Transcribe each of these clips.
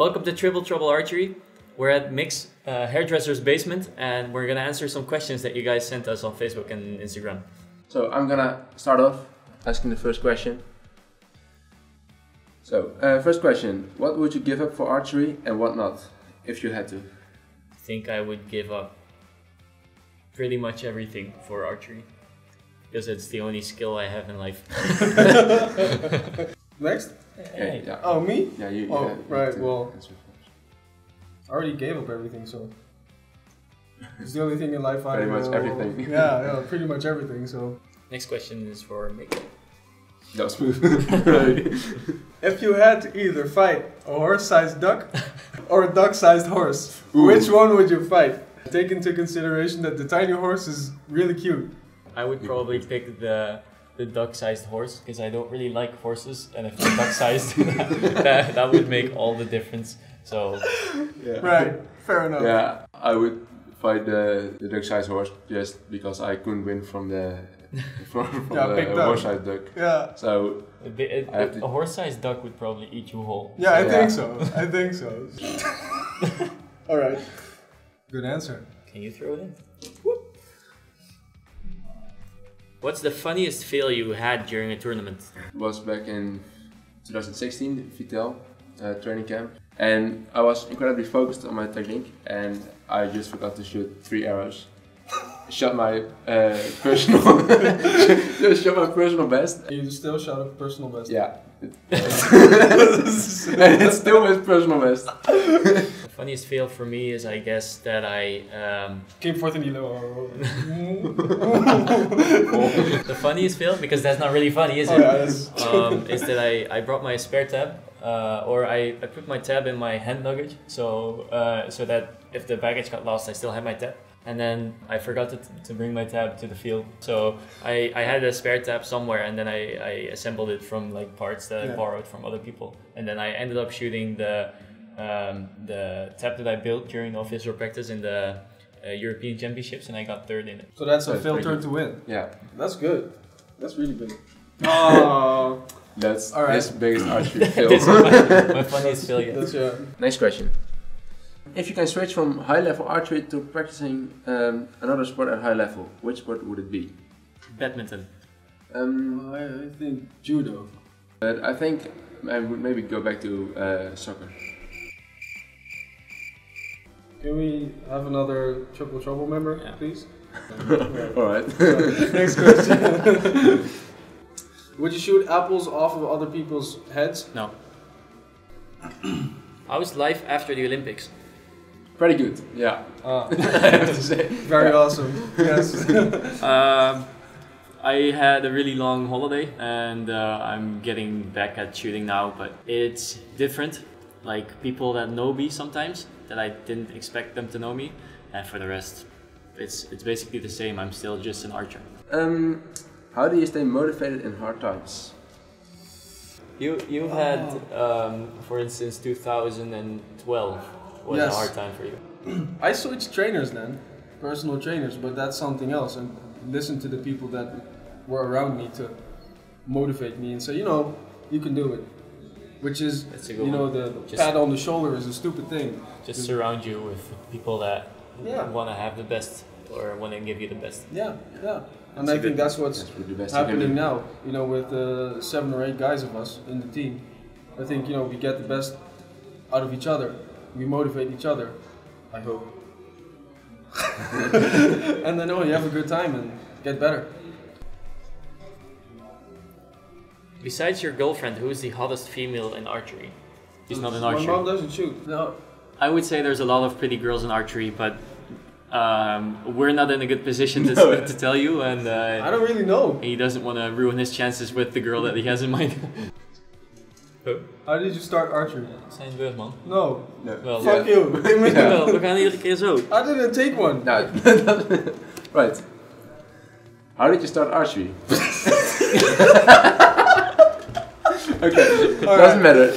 Welcome to Triple Trouble Archery. We're at Mick's uh, Hairdresser's basement, and we're gonna answer some questions that you guys sent us on Facebook and Instagram. So I'm gonna start off asking the first question. So, uh, first question: What would you give up for archery and what not, if you had to? I think I would give up pretty much everything for archery because it's the only skill I have in life. Next? Okay, yeah. Oh, me? Yeah, you. Oh, yeah, you right, have to well- first. I already gave up everything, so. It's the only thing in life I Pretty much will- everything. Yeah, yeah, pretty much everything, so. Next question is for Mick. That was smooth. right. If you had to either fight a horse sized duck or a duck sized horse, Ooh. which one would you fight? Take into consideration that the tiny horse is really cute. I would probably pick the the duck-sized horse because I don't really like horses, and if they're duck-sized, that, that would make all the difference. So Yeah. Right, fair enough. Yeah, I would fight the, the duck-sized horse just because I couldn't win from the from, from Yeah, big the duck. horse-sized duck. Yeah, So a, bi- a, I a horse-sized duck would probably eat you whole. yeah, I Yeah. think so. I think so. Alright. Good answer. Can you throw it in? What's the funniest fail you had during a tournament? It was back in 2016, Vitel uh, training camp, and I was incredibly focused on my technique, and I just forgot to shoot three arrows. shot my uh, personal, just shot my personal best. You still shot a personal best. Yeah, and it's still his personal best. Funniest fail for me is, I guess, that I. Um, Came fourth in the low. the funniest fail, because that's not really funny, is Oh, yeah, um, is that I, I brought my spare tab, uh, or I, I put my tab in my hand luggage, so uh, so that if the baggage got lost, I still had my tab. And then I forgot to, to bring my tab to the field, so I, I had a spare tab somewhere, and then I, I assembled it from like parts that I borrowed from other people, and then I ended up shooting the um, the tab that I built during the official practice in the uh, European Championships, and I got third in it. So that's a That's fail pretty turn good. to win. Yeah, That's good. That's really good. Oh, that's All right. his biggest archery fail. This is my, my funniest fail yet. that's yeah. Next question. If you can switch from high level archery to practicing um, another sport at high level, which sport would it be? Badminton. Um, I, I think judo. but I think I would maybe go back to uh, soccer. Can we have another triple trouble member, Yeah. please? Alright. Next question. Would you shoot apples off of other people's heads? No. I was live after the Olympics. Pretty good, yeah. Ah, I have to say. very awesome. Yes. Um, I had a really long holiday and uh, I'm getting back at shooting now, but it's different. Like people that know me sometimes that I didn't expect them to know me, and for the rest, it's it's basically the same. I'm still just an archer. Um, how do you stay motivated in hard times? You you had, um, for instance, 2012 was Yes. a hard time for you. I switched trainers then, personal trainers, but that's something else. And listen to the people that were around me to motivate me and say, you know, you can do it. Which is, That's a good you know, one. the Just- pat on the shoulder is a stupid thing. Just surround you with people that Yeah. want to have the best or want to give you the best. Yeah, yeah. And That's I a think good- that's what's That's best happening now. You know, with uh, seven or eight guys of us in the team, I think you know we get the best out of each other. We motivate each other. I hope. and then oh, you have a good time and get better. Besides your girlfriend, who is the hottest female in archery? She's not in My archery. mom doesn't shoot. No. I would say there's a lot of pretty girls in archery, but um, we're not in a good position to, No. to tell you, and I uh, don't really know. he doesn't want to ruin his chances with the girl that he has in mind. How did you start archery? Zijn we, man. No. No. Wel, Fuck Yeah. you. wel, we gaan iedere keer zo. I didn't take one. No. right. How did you start archery? okay, doesn't matter.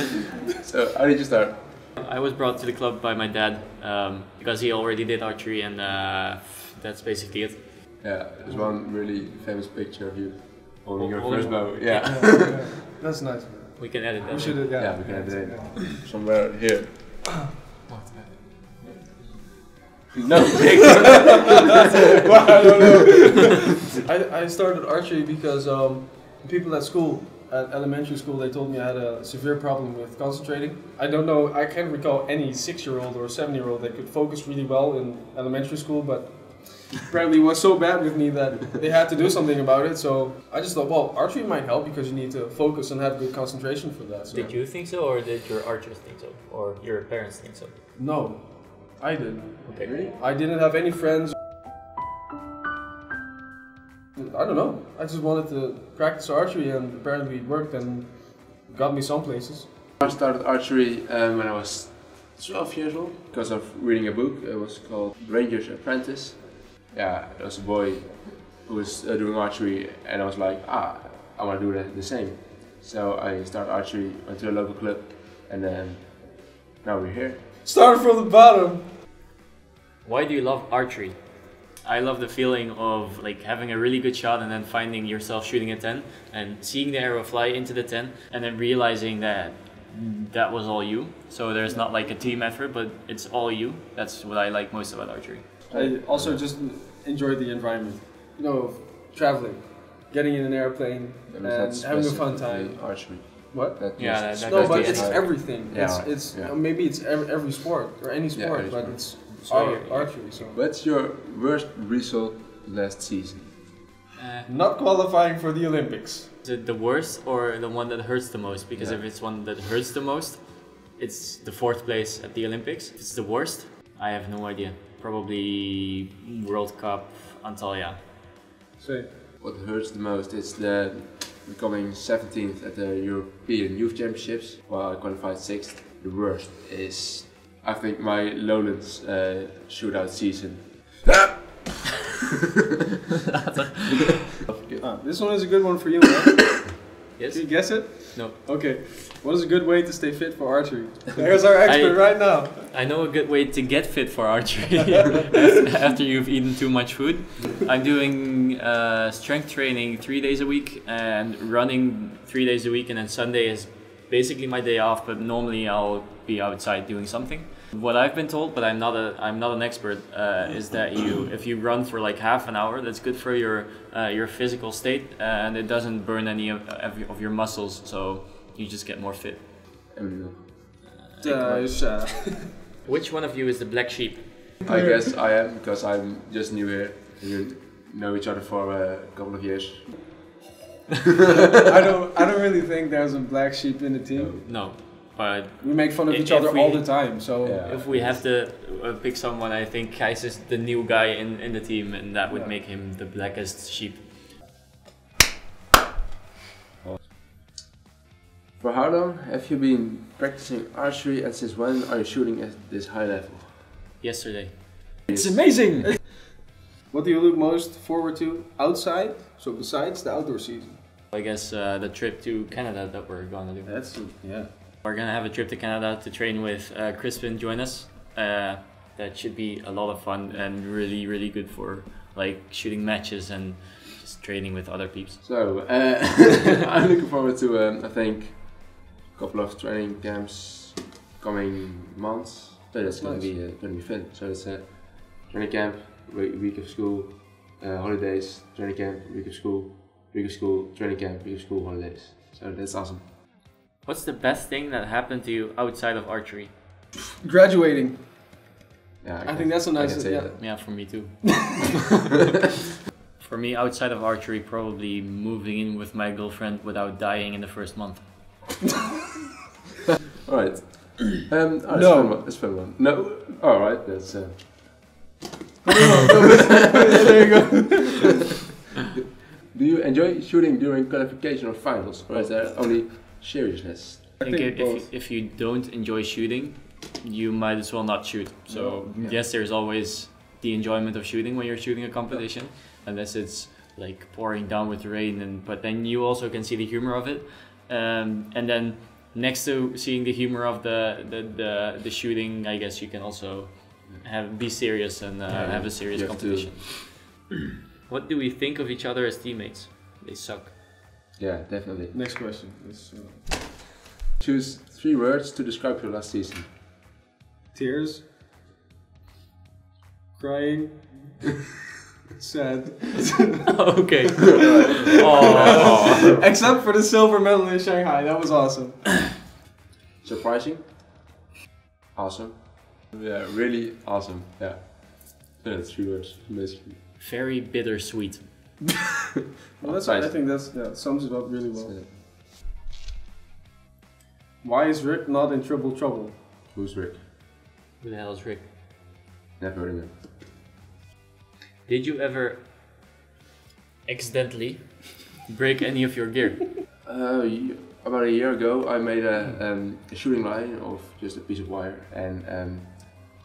So, how did you start? I was brought to the club by my dad um, because he already did archery, and uh, that's basically it. Yeah, there's one really famous picture of you holding your Holding first bow. Yeah. Yeah, yeah. That's nice. We can edit that. We should. Yeah. Yeah, we can have it Yeah. somewhere here. No, Well, I don't know. I, I started archery because um, people at school, at elementary school, they told me I had a severe problem with concentrating. I don't know, I can't recall any six year old or seven year old that could focus really well in elementary school, but apparently it was so bad with me that they had to do something about it. So I just thought, well, archery might help because you need to focus and have good concentration for that. So. Did you think so, or did your archers think so, or your parents think so? No, I did. Okay. really? I didn't have any friends. I don't know. I just wanted to practice archery, and apparently it worked and got me some places. I started archery um, when I was 12 years old because of reading a book. It was called Ranger's Apprentice. Yeah, there was a boy who was uh, doing archery, and I was like, ah, I want to do the, the same. So I started archery, went to a local club, and then now we're here. Start from the bottom. Why do you love archery? I love the feeling of like having a really good shot and then finding yourself shooting a 10 and seeing the arrow fly into the 10 and then realizing that that was all you. So there's not like a team effort, but it's all you. That's what I like most about archery. I also just enjoy the environment. You know, traveling, getting in an airplane, and having a fun time. Archery. What? That Yeah, just- that- No, that's but it's entire- everything. Yeah, It's it's yeah. uh, maybe it's every, every sport or any sport, every but sport. it's So ar- you're- archery. So What's your worst result last season? Uh, not qualifying for the Olympics. is it the worst or the one that hurts the most? Because Yeah. if it's one that hurts the most, it's the fourth place at the Olympics. If it's the worst, I have no idea. Probably World Cup Antalya. Say. What hurts the most is the becoming 17th at the European Youth Championships, while I qualified 6th. The worst is, I think, my Lowlands uh, shootout season. Ah, this one is a good one for you, man. Yes? Can you guess it? No. Okay. What is a good way to stay fit for archery? There's our expert right now. I know a good way to get fit for archery after you've eaten too much food. I'm doing uh, strength training three days a week and running three days a week, and then Sunday is basically my day off. But normally I'll be outside doing something. What I've been told, but I'm not a I'm not an expert, uh, is that you if you run for like half an hour, that's good for your uh, your physical state, and it doesn't burn any of, of your muscles, so you just get more fit. Emilio. Uh, uh, Which one of you is the black sheep? I guess I am because I'm just new here. We know each other for a couple of years. I don't. I don't really think there's a black sheep in the team. No, but We make fun of If- each other we- all the time. So Yeah. if we have to uh, pick someone, I think Kais is the new guy in, in the team, and that would Yeah. make him the blackest sheep. For how long have you been practicing archery and since when are you shooting at this high level? Yesterday, it's amazing. what do you look most forward to outside? So besides the outdoor season. I guess uh, the trip to Canada that we're gonna do. That's yeah. We're gonna have a trip to Canada to train with uh, Crispin. Join us. Uh, that should be a lot of fun and really, really good for like shooting matches and just training with other peeps. So uh, I'm looking forward to um, I think a couple of training camps coming months. So that's gonna Nice. be uh, gonna be fun. So it's a training camp, week, week of school, uh, holidays, training camp, week of school, week of school, training camp, week of school, holidays. So that's awesome. What's the best thing that happened to you outside of archery? Graduating. Yeah, I can- think that's a I nice. can say Yeah. that. Yeah, for me too. for me, outside of archery, probably moving in with my girlfriend without dying in the first month. All right. Um, oh, that's No. fun one. That's fun one. No. All right. That's. Uh, there you go. do you enjoy shooting during qualification or finals, or is there only seriousness? I think, think if, if, you, both. if you don't enjoy shooting, you might as well not shoot. So Yeah. yes, there's always the enjoyment of shooting when you're shooting a competition, unless it's like pouring down with rain. And but then you also can see the humor of it, um, and then next to seeing the humor of the the, the, the shooting, I guess you can also have be serious and uh, Yeah, have a serious you have to- competition. what do we think of each other as teammates? They suck. Yeah, definitely. Next question. Is, uh, Choose three words to describe your last season. tears, crying, sad. okay. oh. Except for the silver medal in Shanghai, that was awesome. Surprising. Awesome. Yeah, really awesome. Yeah. Yeah, three words, basically. Very bittersweet. Well, that's, Nice. I think that's that sums it up really well. Why is Rick not in triple trouble? who's Rick? Who the hell is Rick? Never heard of him. Did you ever accidentally break any of your gear? Uh, about a year ago, I made a, um, a shooting line of just a piece of wire, and um,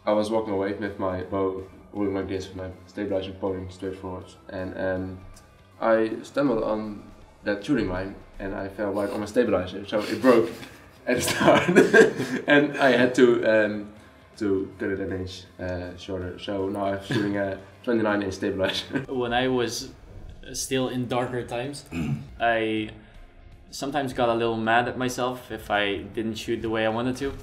I was walking away with my bow holding like this, with my stabilizer pointing straight forwards, and um, I stumbled on that shooting line, and I fell right on my stabilizer, so it broke at the start, and I had to um, to cut it an inch uh, shorter. So now I'm shooting a 29 inch stabilizer. when I was still in darker times, I sometimes got a little mad at myself if I didn't shoot the way I wanted to.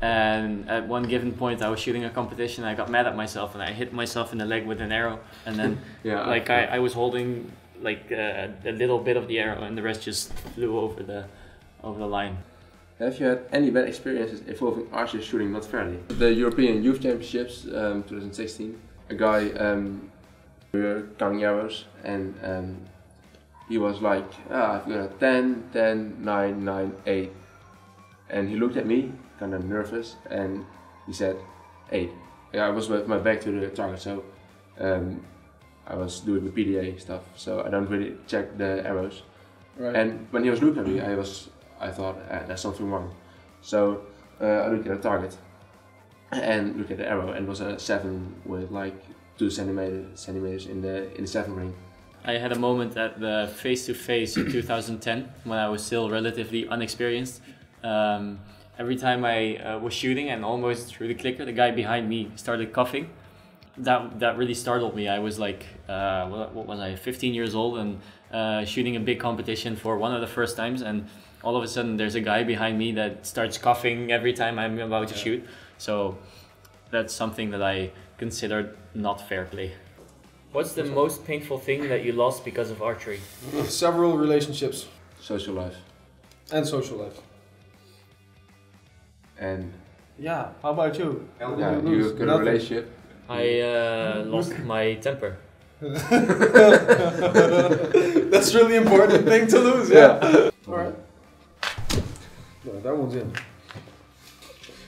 And at one given point, I was shooting a competition. I got mad at myself and I hit myself in the leg with an arrow. And then, yeah, like, I, I was holding like uh, a little bit of the arrow, and the rest just flew over the over the line. Have you had any bad experiences involving archery shooting not fairly? The European Youth Championships um, 2016, a guy um, we were counting arrows and um, he was like, ah, I've got a 10, 10, 9, 9, 8. And he looked at me, kind of nervous, and he said, "Hey, Yeah, I was with my back to the target, so um, I was doing the PDA stuff, so I don't really check the arrows. Right. And when he was looking at me, I was, I thought uh, there's something wrong. So uh, I looked at the target and looked at the arrow, and it was a seven with like two centimeters centimeters in the in the seven ring. I had a moment at the face to face in 2010 when I was still relatively unexperienced. Um, every time I uh, was shooting and almost through the clicker, the guy behind me started coughing. That that really startled me. I was like, uh, what, what was I, 15 years old and uh, shooting a big competition for one of the first times, and all of a sudden there's a guy behind me that starts coughing every time I'm about to Yeah. shoot. So that's something that I considered not fair play. What's the most painful thing that you lost because of archery? Several relationships Social life and social life. And Yeah. How about you? yeah, you you lose? got a Nothing. relationship. I uh, lost my temper. That's really important thing to lose. Yeah. All right. No, that one's in.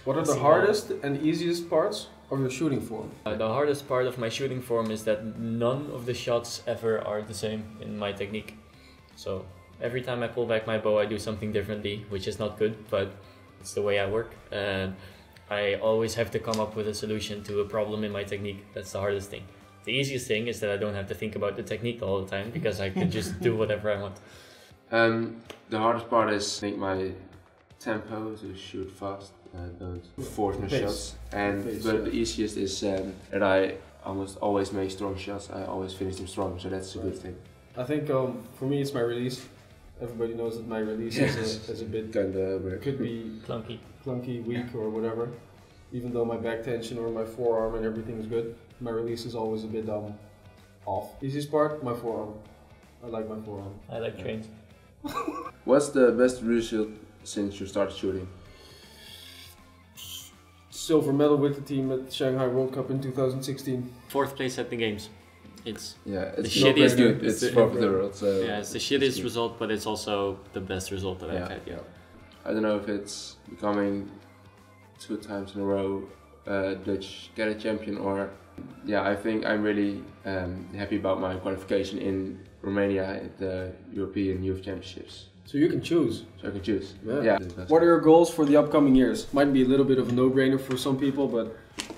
What are the hardest and easiest parts of your shooting form? Uh, the hardest part of my shooting form is that none of the shots ever are the same in my technique. So every time I pull back my bow, I do something differently, which is not good, but it's the way I work. And I always have to come up with a solution to a problem in my technique. That's the hardest thing. The easiest thing is that I don't have to think about the technique all the time because I can just do whatever I want. Um, the hardest part is I think my tempo to shoot fast. I don't force my Pace. shots, and Pace, but yeah. the easiest is um, that I almost always make strong shots. I always finish them strong, so that's a good thing. I think um, for me it's my release. Everybody knows that my release is, a, is a bit Kind of it could be Clunky. clunky, weak, or whatever. Even though my back tension or my forearm and everything is good, my release is always a bit um, off. Easiest part, my forearm. I like my forearm. I like trains. What's the best result since you started shooting? Silver medal with the team at Shanghai World Cup in 2016. Fourth place at the games. It's Yeah, it's The shittiest- good. it's It's the- for the world. So yeah, it's the shittiest good. result, but it's also the best result that I've had. Yeah. I don't know if it's becoming two times in a row uh, Dutch a champion or yeah. I think I'm really um, happy about my qualification in Romania at the European Youth Championships. So you can choose. So I can choose. Yeah. Yeah. What are your goals for the upcoming years? Might be a little bit of a no-brainer for some people, but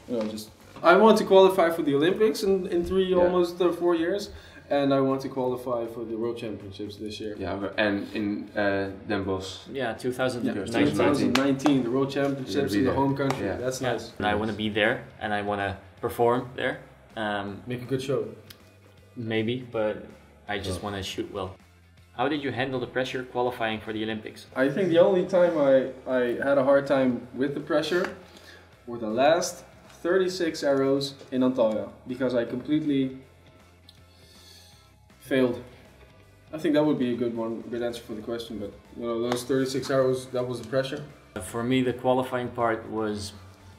you know, just I want to qualify for the Olympics in, in three, Yeah. almost uh, four years, and I want to qualify for the World Championships this year. Yeah, okay. and in uh, Den Bosch. Yeah, 2019. 2019, the World Championships in the home country. Yeah. That's Yeah, nice. and I want to be there and I want to perform there. Um, Make a good show. maybe, but I just Yeah. want to shoot well. How did you handle the pressure qualifying for the Olympics? I think the only time I, I had a hard time with the pressure for the last 36 arrows in Antalya because I completely failed. I think that would be a good one, good answer for the question. But you know, those 36 arrows, that was the pressure. For me, the qualifying part was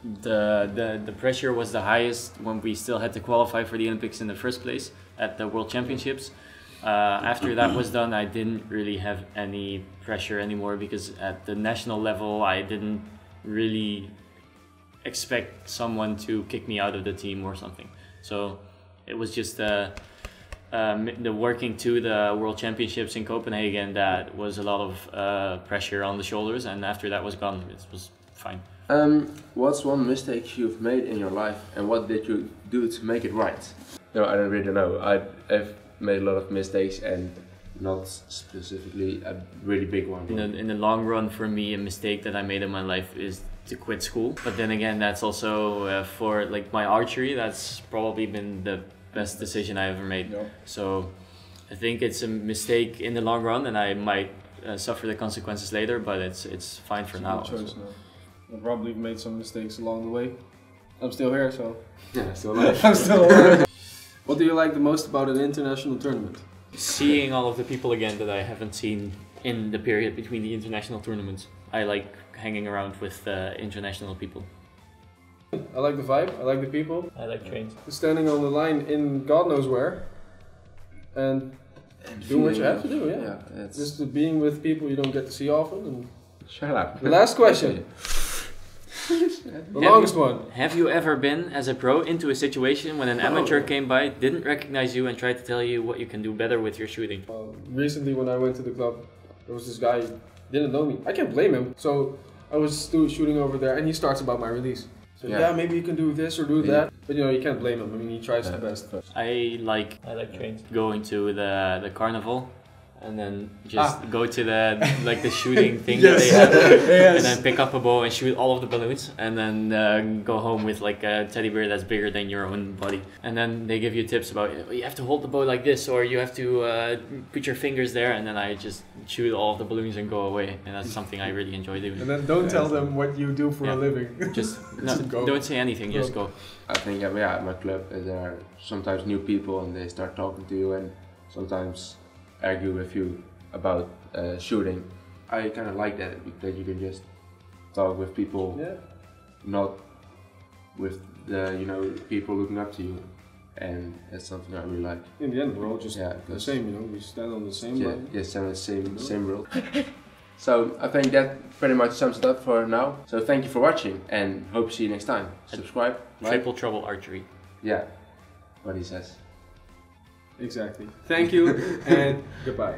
the, the the pressure was the highest when we still had to qualify for the Olympics in the first place at the World Championships. Uh, after that was done, I didn't really have any pressure anymore because at the national level, I didn't really expect someone to kick me out of the team or something. So it was just uh, um, the working to the World Championships in Copenhagen that was a lot of uh, pressure on the shoulders, and after that was gone, it was fine. Um, what's one mistake you've made in your life, and what did you do to make it right? No, I don't really know. I, I've made a lot of mistakes and not specifically a really big one. In the, in the long run, for me, a mistake that I made in my life is to quit school. But then again, that's also uh, for like my archery. That's probably been the best decision I ever made. Yeah. So I think it's a mistake in the long run, and I might uh, suffer the consequences later. But it's it's fine for It's now. good choice now. I probably made some mistakes along the way. I'm still here, so Yeah, still alive. I'm still alive. what do you like the most about an international tournament? Seeing all of the people again that I haven't seen in the period between the international tournaments. I like hanging around with uh, international people. I like the vibe. I like the people. I like trains. Standing on the line in God knows where, and Do what you have to do, yeah. it's just the being with people you don't get to see often. And shut up. the last question, the Have longest one. Have you ever been, as a pro, into a situation when an amateur came by, didn't recognize you, and tried to tell you what you can do better with your shooting? Um, recently, when I went to the club, there was this guy didn't know me. I can't blame him. So I was still shooting over there, and he starts about my release. So Yeah. yeah, maybe you can do this or do Yeah. that. But you know, you can't blame him. I mean, he tries the best. I like I like trains. Going to the the carnival, and then just Ah. go to the like the shooting thing Yes. that they have, Yes. and then pick up a bow and shoot all of the balloons, and then uh, go home with like a teddy bear that's bigger than your own body. And then they give you tips about "Oh, you have to hold the bow like this, or you have to uh, put your fingers there, and then I just shoot all of the balloons and go away, and that's something I really enjoy doing. And then don't tell them what you do for Yeah. a living. Just no, Go. don't say anything, just go. I think yeah, at my club uh, there are sometimes new people and they start talking to you and sometimes argue with you about uh, shooting. I kind of like that that you can just talk with people, yeah. not with the you know people looking up to you, and that's something I really like. In the end, we're all just Yeah, the same. You know, we stand on the same Yeah, line. yes, same same same rule. so I think that pretty much sums it up for now. So thank you for watching and hope to see you next time. Subscribe, like, Triple trouble archery. yeah, what he says. Exactly. Thank you and goodbye.